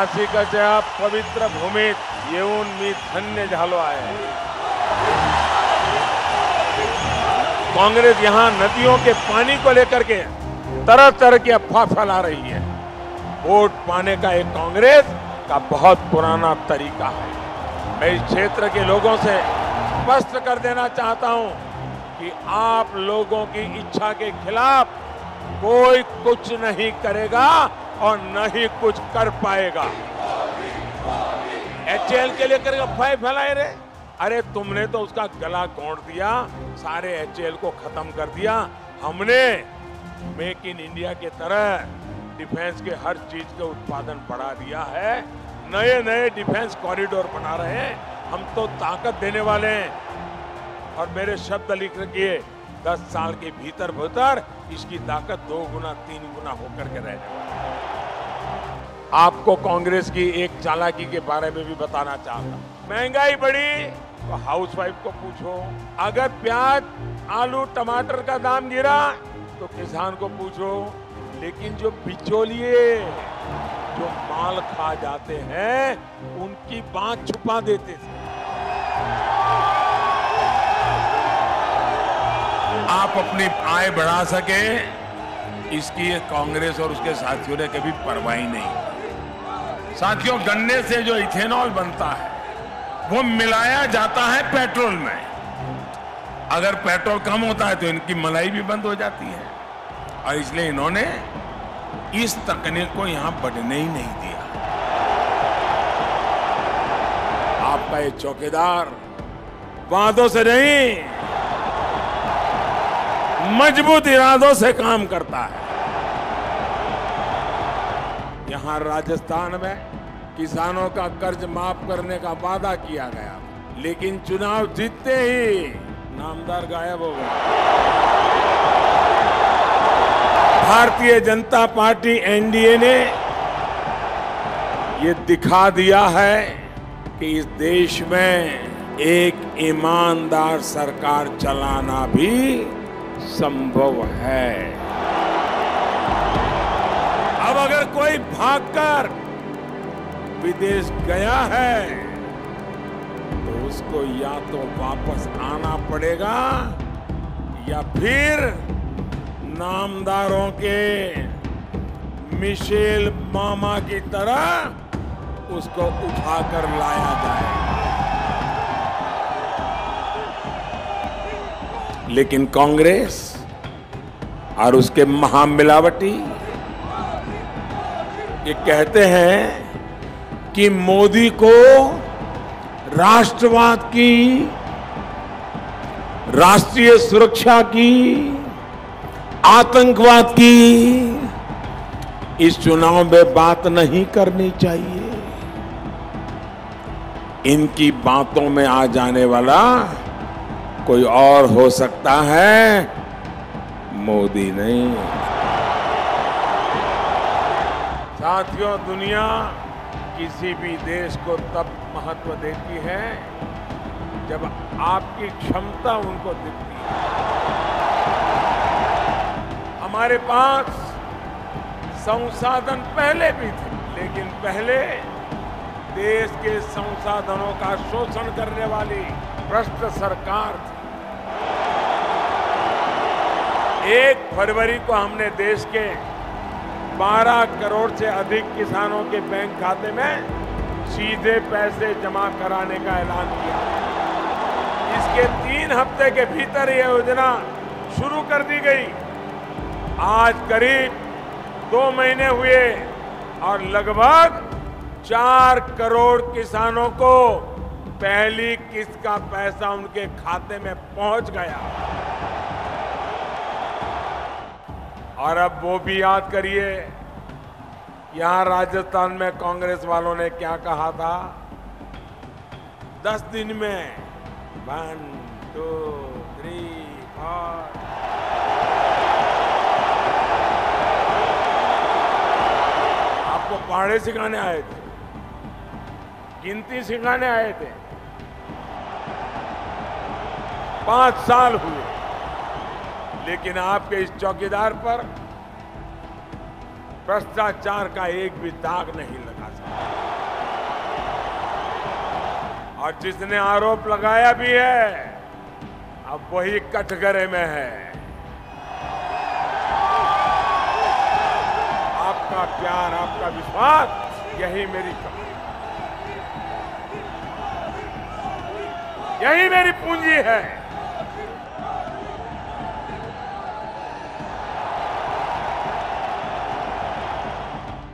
नाशिकच्या पवित्र येऊन मी धन्य झालो कांग्रेस यहाँ नदियों के पानी को लेकर के तरह तरह की अफवाह फैला रही है। वोट पाने का एक कांग्रेस का बहुत पुराना तरीका है। मैं इस क्षेत्र के लोगों से स्पष्ट कर देना चाहता हूँ कि आप लोगों की इच्छा के खिलाफ कोई कुछ नहीं करेगा। और न ही कुछ कर पाएगा। एचएल के लेकर अफवाह फैलाए रहे अरे, तुमने तो उसका गला घोंट दिया, सारे एचएल को खत्म कर दिया। हमने मेक इन इंडिया के तरह डिफेंस के हर चीज़ का उत्पादन बढ़ा दिया है। नए नए डिफेंस कॉरिडोर बना रहे हैं। हम तो ताकत देने वाले हैं। और मेरे शब्द लिख रखिए, दस साल के भीतर भीतर इसकी ताकत दो गुना, तीन गुना होकर के रहने वाली। आपको कांग्रेस की एक चालाकी के बारे में भी बताना चाहता। महँगाई बढ़ी तो हाउसवाइफ को पूछो। अगर प्याज, आलू, टमाटर का दाम गिरा तो किसान को पूछो। लेकिन जो बिचौलिए, जो माल खा जाते हैं, उनकी बात छुपा देते थे। आप अपनी आय बढ़ा सके इसकी कांग्रेस और उसके साथियों ने कभी परवाह नहीं साथियों, गन्ने से जो इथेनॉल बनता है, वो मिलाया जाता है पेट्रोल में। अगर पेट्रोल कम होता है तो इनकी मलाई भी बंद हो जाती है। और इसलिए इन्होंने इस तकनीक को यहाँ बढ़ने ही नहीं दिया। आपका ये चौकीदार वादों से नहीं, मज़बूत इरादों से काम करता है। यहाँ राजस्थान में किसानों का कर्ज माफ़ करने का वादा किया गया। लेकिन चुनाव जीतते ही नामदार गायब हो गए। भारतीय जनता पार्टी एनडीए ने ये दिखा दिया है कि इस देश में एक ईमानदार सरकार चलाना भी संभव है। अगर कोई भागकर विदेश गया है तो उसको या तो वापस आना पड़ेगा, या फिर नामदारों के मिशेल मामा की तरह उसको उठाकर लाया जाए। लेकिन कांग्रेस और उसके महामिलावटी ये कहते हैं कि मोदी को राष्ट्रवाद की, राष्ट्रीय सुरक्षा की, आतंकवाद की इस चुनाव में बात नहीं करनी चाहिए। इनकी बातों में आ जाने वाला कोई और हो सकता है, मोदी नहीं। साथियों, दुनिया किसी भी देश को तब महत्व देती है जब आपकी क्षमता उनको दिखती है। हमारे पास संसाधन पहले भी थे, लेकिन पहले देश के संसाधनों का शोषण करने वाली भ्रष्ट सरकार थी। एक फरवरी को हमने देश के 12 करोड़ से अधिक किसानों के बैंक खाते में सीधे पैसे जमा कराने का ऐलान किया। इसके तीन हफ़्ते के भीतर यह योजना शुरू कर दी गई। आज करीब दो महीने हुए और लगभग चार करोड़ किसानों को पहली किस्त का पैसा उनके खाते में पहुँच गया। और अब वो भी याद करिए, यहाँ राजस्थान में कांग्रेस वालों ने क्या कहा था? दस दिन में वन, टू, थ्री, फोर। आपको पहाड़े सिखाने आए थे, गिनती सिखाने आए थे। पाँच साल हुए। लेकिन आपके इस चौकीदार पर भ्रष्टाचार का एक भी दाग नहीं लगा सकता। और जिसने आरोप लगाया भी है, अब वही कटघरे में है। आपका प्यार, आपका विश्वास, यही मेरी कमी यही मेरी पूंजी है।